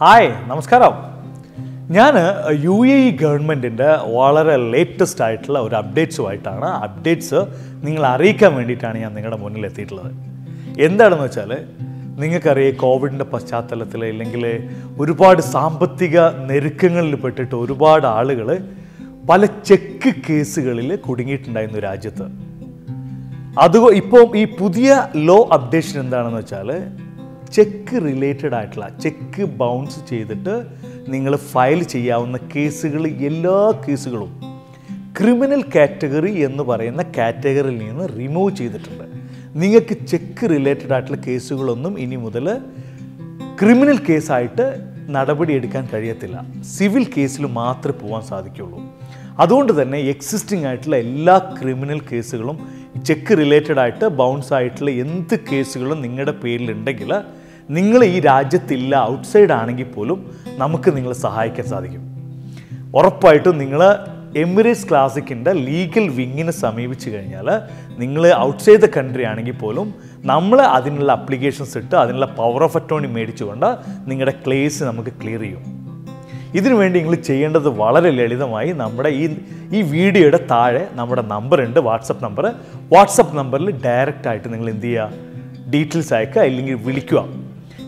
Hi നമസ്കാരം. ഞാൻ U A E ഗവൺമെന്റിന്റെ വളരെ ലേറ്റസ്റ്റ് ആയിട്ടുള്ള ഒരു അപ്ഡേറ്റ്സുമായിട്ടാണ് അപ്ഡേറ്റ്സ് നിങ്ങൾ അറിയിക്കാൻ വേണ്ടിയിട്ടാണ് ഞാൻ നിങ്ങളുടെ മുന്നിൽ എത്തിയിട്ടുള്ളത്. എന്താണെന്ന് വെച്ചാൽ നിങ്ങൾക്കറിയാം കോവിഡിന്റെ പശ്ചാത്തലത്തിൽ ഇല്ലെങ്കിൽ ഒരുപാട് സാമ്പത്തിക നെരുക്കങ്ങളിൽ പെട്ടിട്ട് ഒരുപാട് ആളുകൾ പല ചെക്ക് കേസുകളിൽ കുടുങ്ങിയിട്ടുണ്ടായിരുന്നു രാജ്യത്ത്. അത് ഇപ്പോൾ ഈ പുതിയ ലോ അപ്ഡേഷൻ എന്താണെന്ന് വെച്ചാൽ ചെക്ക് റിലേറ്റഡ് ആയിട്ടുള്ള ചെക്ക് ബൗൺസ് ചെയ്തിട്ട് നിങ്ങൾ ഫയൽ ചെയ്യാവുന്ന കേസുകൾ എല്ലാ കേസുകളും ക്രിമിനൽ കാറ്റഗറി എന്ന് പറയുന്ന കാറ്റഗറിയിൽ നിന്ന് റിമൂവ് ചെയ്തിട്ടുണ്ട്. നിങ്ങൾക്ക് ചെക്ക് റിലേറ്റഡ് ആയിട്ടുള്ള കേസുകളൊന്നും ഇനി മുതൽ ക്രിമിനൽ കേസായിട്ട് നടപടിയെടുക്കാൻ കഴിയത്തില്ല. സിവിൽ കേസിൽ മാത്രമേ പോകാൻ സാധിക്കുള്ളൂ. അതുകൊണ്ട് തന്നെ എക്സിസ്റ്റിംഗ് ആയിട്ടുള്ള എല്ലാ ക്രിമിനൽ കേസുകളും ചെക്ക് റിലേറ്റഡ് ആയിട്ട് ബൗൺസ് ആയിട്ടുള്ള എന്ത് കേസുകളും നിങ്ങളുടെ പേരിലുണ്ടെങ്കിൽ നിങ്ങൾ ഈ രാജ്യത്തില്ല ഔട്ട്സൈഡ് ആണെങ്കിൽ പോലും നമുക്ക് നിങ്ങളെ സഹായിക്കാൻ സാധിക്കും. ഉറപ്പായിട്ടും നിങ്ങൾ എമിറേറ്റ്സ് ക്ലാസിക്കിന്റെ ലീഗൽ വിങ്ങിനെ സമീപിച്ചു കഴിഞ്ഞാൽ നിങ്ങൾ ഔട്ട്സൈഡ് ദ കൺട്രി ആണെങ്കിൽ പോലും നമ്മൾ അതിനുള്ള അപ്ലിക്കേഷൻസ് ഇട്ട് അതിനുള്ള പവർ ഓഫ് അറ്റോണി മേടിച്ചുകൊണ്ട് നിങ്ങളുടെ ക്ലേസ് നമുക്ക് ക്ലിയർ ചെയ്യും. ഇതിനു വേണ്ടി നിങ്ങൾ ചെയ്യേണ്ടത് വളരെ ലളിതമായി നമ്മുടെ ഈ ഈ വീഡിയോയുടെ താഴെ നമ്മുടെ നമ്പർ ഉണ്ട് വാട്സപ്പ് നമ്പർ വാട്സപ്പ് നമ്പറിൽ ഡയറക്റ്റായിട്ട് നിങ്ങൾ എന്ത് ചെയ്യുക? ഡീറ്റെയിൽസ് അയക്കുക അല്ലെങ്കിൽ വിളിക്കുക.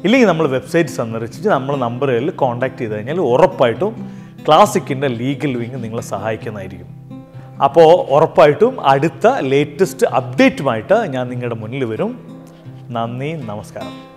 ഇല്ലെങ്കിൽ നമ്മൾ വെബ്സൈറ്റ് സന്ദർശിച്ച് നമ്മൾ നമ്പറുകളിൽ കോൺടാക്ട് ചെയ്ത് കഴിഞ്ഞാൽ ഉറപ്പായിട്ടും ക്ലാസിക്കിന്റെ ലീഗൽ വിങ് നിങ്ങളെ സഹായിക്കുന്നതായിരിക്കും. അപ്പോൾ ഉറപ്പായിട്ടും അടുത്ത ലേറ്റസ്റ്റ് അപ്ഡേറ്റുമായിട്ട് ഞാൻ നിങ്ങളുടെ മുന്നിൽ വരും. നന്ദി നമസ്കാരം.